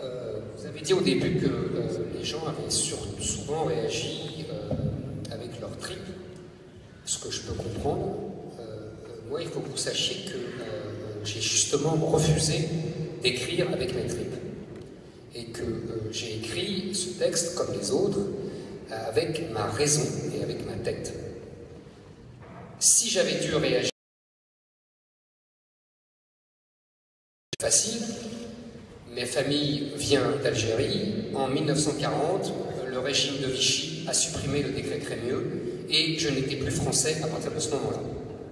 Euh, vous avez dit au début que euh, les gens avaient souvent réagi euh, avec leur tripes, ce que je peux comprendre. moi, il faut que vous sachiez que j'ai justement refusé d'écrire avec mes tripes. Et que j'ai écrit ce texte, comme les autres, avec ma raison et avec ma tête. Si j'avais dû réagir facile, Mes familles vient d'Algérie. En 1940, le régime de Vichy a supprimé le décret Crémieux et je n'étais plus français à partir de ce moment-là.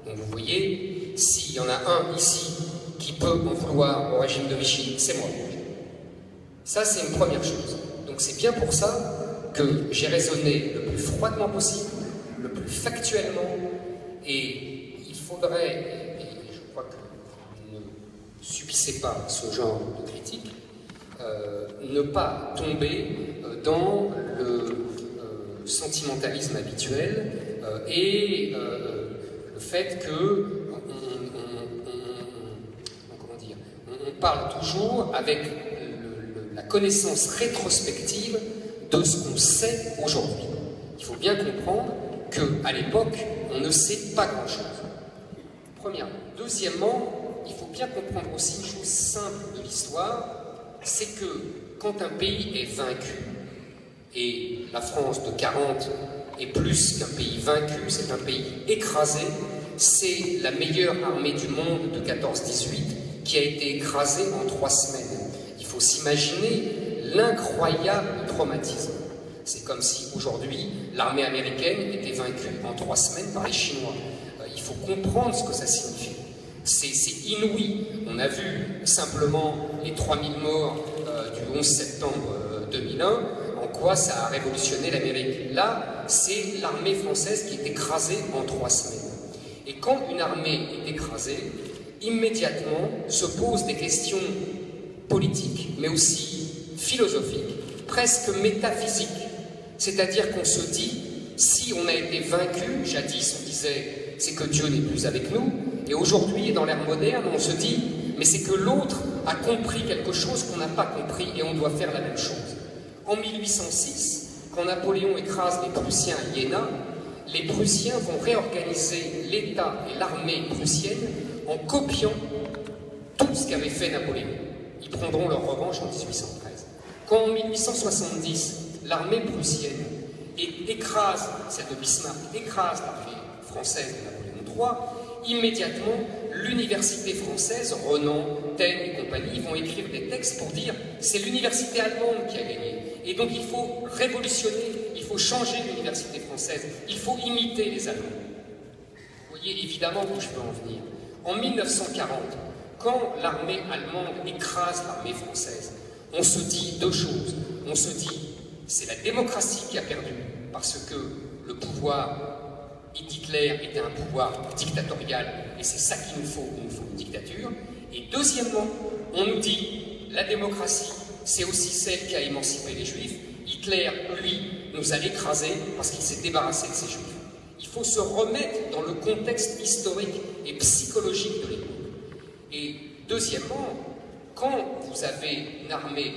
Donc vous voyez, s'il y en a un ici qui peut en vouloir au régime de Vichy, c'est moi. Ça, c'est une première chose. Donc c'est bien pour ça que j'ai raisonné le plus froidement possible, le plus factuellement, et il faudrait, et je crois que subissez pas ce genre de critique, euh, ne pas tomber euh, dans le euh, sentimentalisme habituel et le fait que on, parle toujours avec la connaissance rétrospective de ce qu'on sait aujourd'hui. Il faut bien comprendre qu'à l'époque, on ne sait pas grand-chose. Premièrement. Deuxièmement, il faut bien comprendre aussi une chose simple de l'histoire, c'est que quand un pays est vaincu, et la France de 40 est plus qu'un pays vaincu, c'est un pays écrasé, c'est la meilleure armée du monde de 14-18 qui a été écrasée en trois semaines. Il faut s'imaginer l'incroyable traumatisme. C'est comme si aujourd'hui l'armée américaine était vaincue en trois semaines par les Chinois. Euh, il faut comprendre ce que ça signifie. C'est inouï. On a vu simplement les 3000 morts euh, du 11 septembre 2001, euh, en quoi ça a révolutionné l'Amérique. Là, c'est l'armée française qui est écrasée en trois semaines. Et quand une armée est écrasée, immédiatement se posent des questions politiques, mais aussi philosophiques, presque métaphysiques. C'est-à-dire qu'on se dit, si on a été vaincu, jadis on disait, c'est que Dieu n'est plus avec nous, et aujourd'hui, dans l'ère moderne, on se dit, mais c'est que l'autre a compris quelque chose qu'on n'a pas compris et on doit faire la même chose. En 1806, quand Napoléon écrase les Prussiens à Iéna, les Prussiens vont réorganiser l'État et l'armée prussienne en copiant tout ce qu'avait fait Napoléon. Ils prendront leur revanche en 1813. Quand en 1870, l'armée prussienne écrase, celle de Bismarck, écrase l'armée française de Napoléon III, immédiatement, l'université française, Renan, Taine et compagnie, vont écrire des textes pour dire c'est l'université allemande qui a gagné. Et donc il faut révolutionner, il faut changer l'université française, il faut imiter les Allemands. Vous voyez évidemment où je veux en venir. En 1940, quand l'armée allemande écrase l'armée française, on se dit deux choses. On se dit c'est la démocratie qui a perdu parce que le pouvoir Hitler était un pouvoir dictatorial et c'est ça qu'il nous faut, il nous faut une dictature. Et deuxièmement, on nous dit la démocratie, c'est aussi celle qui a émancipé les juifs. Hitler, lui, nous a écrasés parce qu'il s'est débarrassé de ces juifs. Il faut se remettre dans le contexte historique et psychologique de l'époque. Et deuxièmement, quand vous avez une armée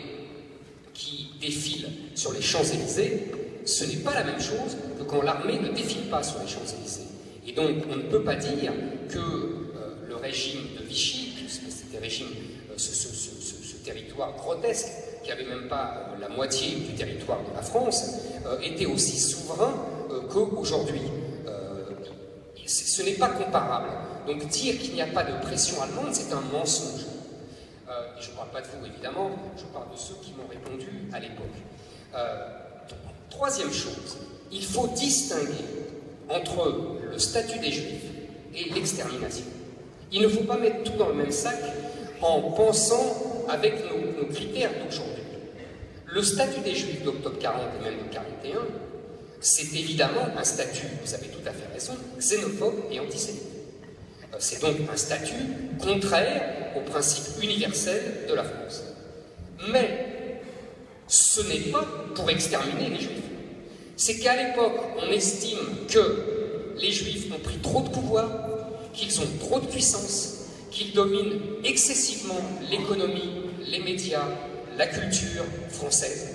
qui défile sur les Champs-Élysées, ce n'est pas la même chose que quand l'armée ne défile pas sur les Champs-Élysées. Et donc, on ne peut pas dire que euh, le régime de Vichy, c'était régime, euh, ce, territoire grotesque, qui n'avait même pas euh, la moitié du territoire de la France, était aussi souverain qu'aujourd'hui. ce n'est pas comparable. Donc dire qu'il n'y a pas de pression allemande, c'est un mensonge. je ne parle pas de vous, évidemment, je parle de ceux qui m'ont répondu à l'époque. Troisième chose, il faut distinguer entre le statut des Juifs et l'extermination. Il ne faut pas mettre tout dans le même sac en pensant avec nos, critères d'aujourd'hui. Le statut des Juifs d'octobre 40 et même de 41, c'est évidemment un statut, vous avez tout à fait raison, xénophobe et antisémite. Euh, c'est donc un statut contraire aux principes universels de la France. Mais ce n'est pas pour exterminer les juifs. C'est qu'à l'époque, on estime que les juifs ont pris trop de pouvoir, qu'ils ont trop de puissance, qu'ils dominent excessivement l'économie, les médias, la culture française,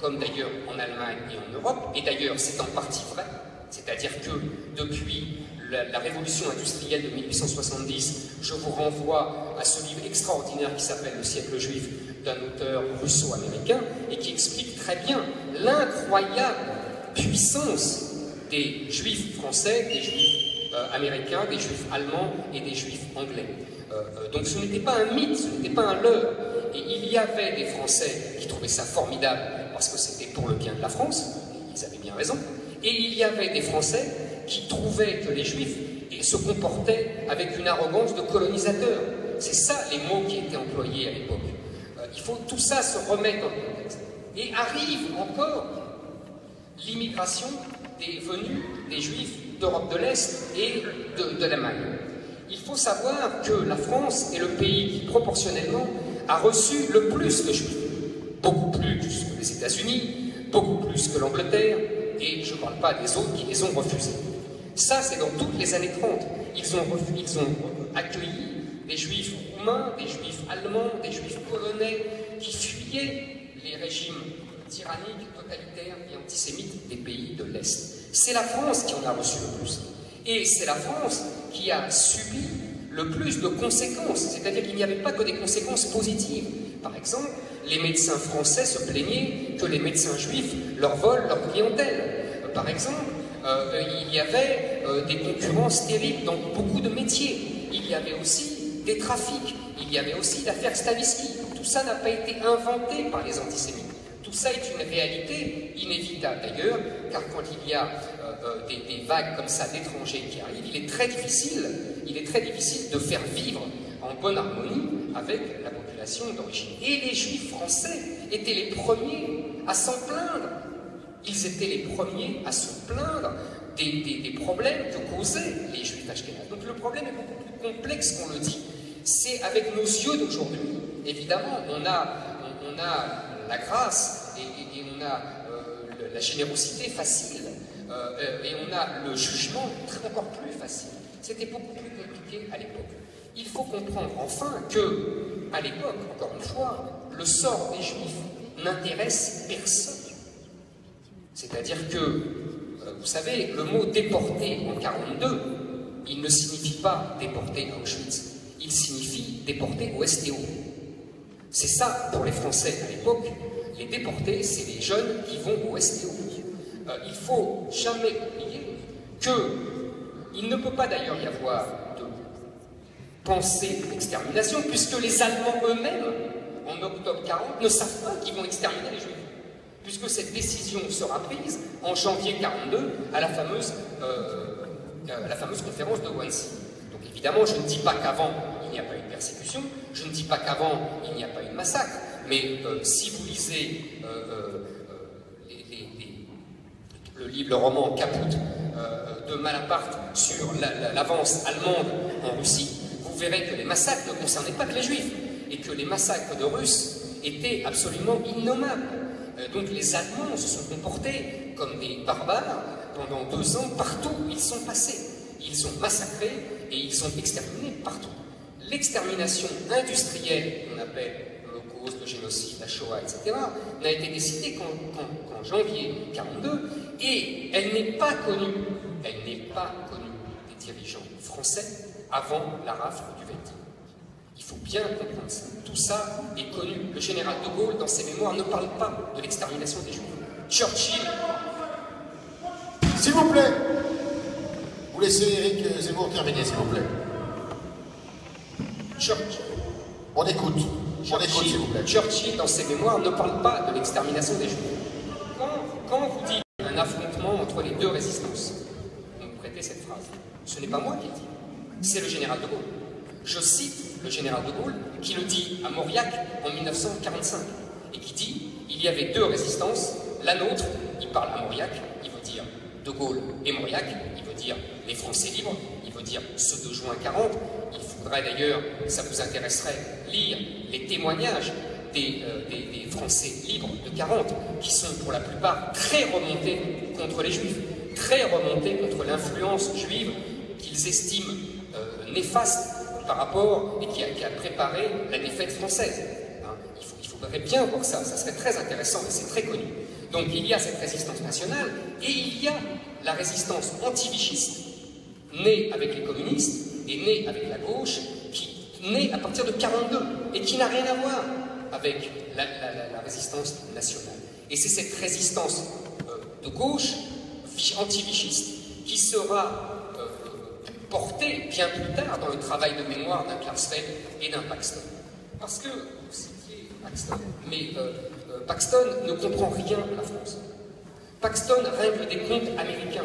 comme d'ailleurs en Allemagne et en Europe, et d'ailleurs c'est en partie vrai, c'est-à-dire que depuis la, révolution industrielle de 1870, je vous renvoie à ce livre extraordinaire qui s'appelle Le siècle juif d'un auteur russo-américain et qui explique très bien l'incroyable puissance des juifs français, des juifs euh, américains, des juifs allemands et des juifs anglais. Euh, euh, donc ce n'était pas un mythe, ce n'était pas un leurre. Et il y avait des Français qui trouvaient ça formidable parce que c'était pour le bien de la France, ils avaient bien raison, et il y avait des Français qui trouvaient que les Juifs se comportaient avec une arrogance de colonisateurs. C'est ça les mots qui étaient employés à l'époque. Il faut tout ça se remettre le contexte. Et arrive encore l'immigration des venus des Juifs d'Europe de l'Est et de, l'Allemagne. Il faut savoir que la France est le pays qui, proportionnellement, a reçu le plus de Juifs. Beaucoup plus que les États-Unis, beaucoup plus que l'Angleterre, et je ne parle pas des autres qui les ont refusés. Ça, c'est dans toutes les années 30. Ils ont, ils ont accueilli des juifs roumains, des juifs allemands, des juifs polonais qui fuyaient les régimes tyranniques, totalitaires et antisémites des pays de l'Est. C'est la France qui en a reçu le plus. Et c'est la France qui a subi le plus de conséquences. C'est-à-dire qu'il n'y avait pas que des conséquences positives. Par exemple, les médecins français se plaignaient que les médecins juifs leur volent leur clientèle. Euh, par exemple, euh, il y avait euh, des concurrences terribles dans beaucoup de métiers. Il y avait aussi des trafics. Il y avait aussi l'affaire Stavisky. Tout ça n'a pas été inventé par les antisémites. Tout ça est une réalité inévitable d'ailleurs, car quand il y a des, des, vagues comme ça d'étrangers qui arrivent, il est très difficile, il est très difficile de faire vivre en bonne harmonie avec la d'origine. Et les juifs français étaient les premiers à s'en plaindre. Ils étaient les premiers à se plaindre des, problèmes que causaient les juifs ashkénazes. Donc le problème est beaucoup plus complexe qu'on le dit. C'est avec nos yeux d'aujourd'hui. Évidemment, on a, on, a la grâce et, on a euh, la générosité facile. Euh, et on a le jugement encore plus facile. C'était beaucoup plus compliqué à l'époque. Il faut comprendre enfin que à l'époque, encore une fois, le sort des Juifs n'intéresse personne. C'est-à-dire que, euh, vous savez, le mot déporté en 42, il ne signifie pas déporté à Auschwitz, il signifie déporté au STO. C'est ça pour les Français à l'époque. Les déportés, c'est les jeunes qui vont au STO. Euh, il faut jamais oublier que il ne peut pas d'ailleurs y avoir penser l'extermination, puisque les Allemands eux-mêmes, en octobre 40, ne savent pas qu'ils vont exterminer les Juifs. Puisque cette décision sera prise en janvier 42 à la fameuse, euh, à la fameuse conférence de Wannsee. Donc évidemment, je ne dis pas qu'avant il n'y a pas eu de persécution, je ne dis pas qu'avant il n'y a pas eu de massacre, mais euh, si vous lisez euh, le livre, le roman Caput de Malaparte sur l'avance allemande en Russie, verrez que les massacres ne concernaient pas que les juifs, et que les massacres de Russes étaient absolument innommables. Euh, donc les Allemands se sont comportés comme des barbares pendant deux ans partout où ils sont passés. Ils ont massacré et ils ont exterminé partout. L'extermination industrielle, qu'on appelle le génocide, la Shoah, etc., n'a été décidée qu'en janvier 1942, et elle n'est pas connue, elle n'est pas connue des dirigeants français avant la rafle du 20. Il faut bien comprendre ça. Tout ça est connu. Le général de Gaulle, dans ses mémoires, ne parle pas de l'extermination des Juifs. Churchill. S'il vous plaît, vous laissez Eric Zemmour terminer, s'il vous plaît. Churchill. On écoute. Churchill, dans ses mémoires, ne parle pas de l'extermination des Juifs. Quand, quand vous dites un affrontement entre les deux résistances, vous prêtez cette phrase. Ce n'est pas moi qui le dis c'est le général de Gaulle. Je cite le général de Gaulle qui le dit à Mauriac en 1945 et qui dit il y avait deux résistances, la nôtre, il parle à Mauriac, il veut dire de Gaulle et Mauriac, il veut dire les Français libres, il veut dire ce 2 juin 40. Il faudrait d'ailleurs, ça vous intéresserait, lire les témoignages des, euh, des, Français libres de 40, qui sont pour la plupart très remontés contre les Juifs, très remontés contre l'influence juive qu'ils estiment néfaste par rapport et qui a, préparé la défaite française. Hein, il faut, j'aimerais bien voir ça, ça serait très intéressant, mais c'est très connu. Donc il y a cette résistance nationale, et il y a la résistance anti-vichiste, née avec les communistes et née avec la gauche, naît à partir de 42 et qui n'a rien à voir avec la, résistance nationale. Et c'est cette résistance euh, de gauche, anti-vichiste, qui sera euh, portée bien plus tard dans le travail de mémoire d'un Klarsfeld et d'un Paxton. Parce que, vous citiez Paxton, mais euh, Paxton ne comprend rien à la France. Paxton règle des comptes américains.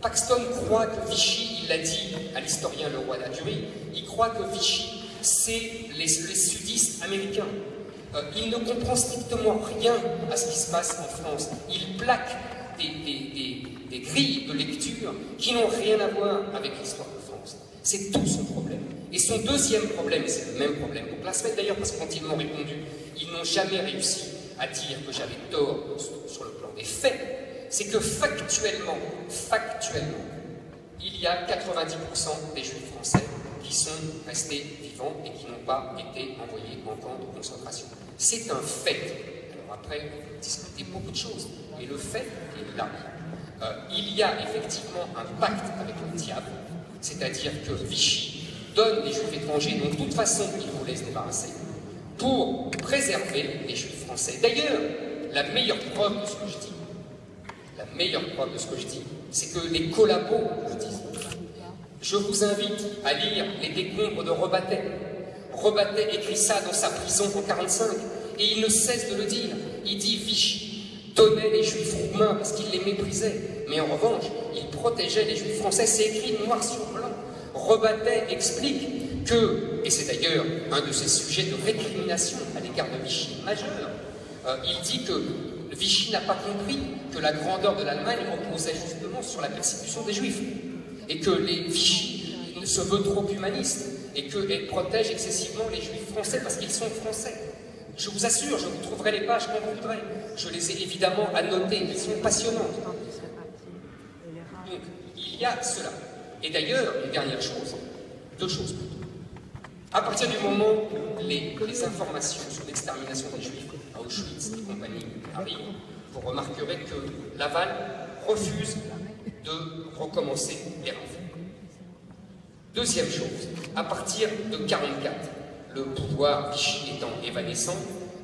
Paxton croit que Vichy, il l'a dit à l'historien le roi Ladurie, il croit que Vichy, c'est les, sudistes américains. Euh, il ne comprend strictement rien à ce qui se passe en France. Il plaque des, grilles de lecture qui n'ont rien à voir avec l'histoire de France. C'est tout son problème. Et son deuxième problème, c'est le même problème pour la semaine d'ailleurs, parce que quand ils m'ont répondu, ils n'ont jamais réussi à dire que j'avais tort sur le plan des faits, c'est que factuellement, factuellement, il y a 90% des juifs français sont restés vivants et qui n'ont pas été envoyés en camp de concentration. C'est un fait. Alors après, on peut discuter beaucoup de choses, mais le fait est là. Euh, il y a effectivement un pacte avec le diable, c'est-à-dire que Vichy donne des juifs étrangers dont de toute façon il voulait se débarrasser, pour préserver les juifs français. D'ailleurs, la meilleure preuve de ce que je dis, la meilleure preuve de ce que je dis, c'est que les collabos le disent. Je vous invite à lire les décombres de Rebattet. Rebattet écrit ça dans sa prison en 1945, et il ne cesse de le dire. Il dit Vichy donnait les juifs roumains parce qu'il les méprisait, mais en revanche, il protégeait les juifs français. C'est écrit noir sur blanc. Rebattet explique que, et c'est d'ailleurs un de ses sujets de récrimination à l'égard de Vichy majeur, euh, il dit que Vichy n'a pas compris que la grandeur de l'Allemagne reposait justement sur la persécution des juifs et que les Vichy se veut trop humaniste et qu'elle protège excessivement les juifs français parce qu'ils sont français. Je vous assure, je vous trouverai les pages vous voudrez. Je les ai évidemment annotées, elles sont passionnantes. Donc, il y a cela. Et d'ailleurs, une dernière chose, deux choses plutôt. À partir du moment où les, les informations sur l'extermination des Juifs à Auschwitz et compagnie arrivent, vous remarquerez que Laval refuse de recommencer les rafles. Deuxième chose, à partir de 1944, le pouvoir Vichy étant évanescent,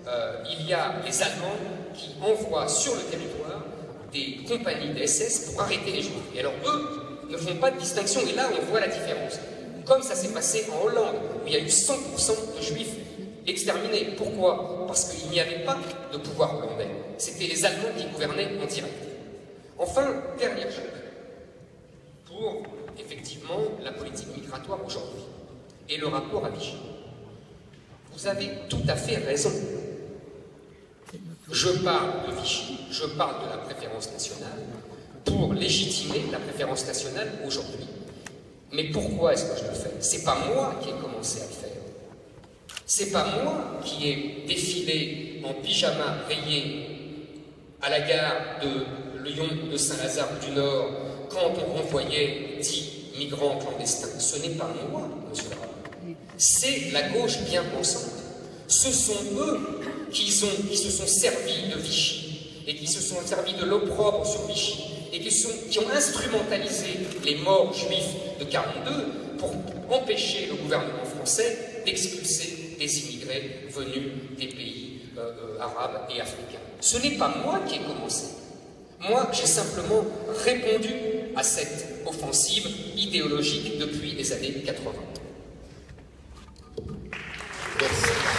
euh, il y a les Allemands qui envoient sur le territoire des compagnies d'SS pour arrêter les Juifs. Et alors eux ne font pas de distinction, et là on voit la différence. Comme ça s'est passé en Hollande, où il y a eu 100% de Juifs exterminés. Pourquoi? Parce qu'il n'y avait pas de pouvoir hollandais. C'était les Allemands qui gouvernaient en direct. Enfin, dernière chose pour effectivement la politique migratoire aujourd'hui et le rapport à Vichy. Vous avez tout à fait raison. Je parle de Vichy, je parle de la préférence nationale pour légitimer la préférence nationale aujourd'hui. Mais pourquoi est-ce que je le fais? C'est pas moi qui ai commencé à le faire. C'est pas moi qui ai défilé en pyjama rayé à la gare de Lyon de Saint-Lazare du Nord quand on renvoyait dix migrants clandestins. Ce n'est pas moi, monsieur C'est la gauche bien pensante. Ce sont eux qui, se sont servis de Vichy et qui se sont servis de l'opprobre sur Vichy et qui, ont instrumentalisé les morts juifs de 42 pour empêcher le gouvernement français d'expulser des immigrés venus des pays euh, euh, arabes et africains. Ce n'est pas moi qui ai commencé. Moi, j'ai simplement répondu à cette offensive idéologique depuis les années 80. Merci.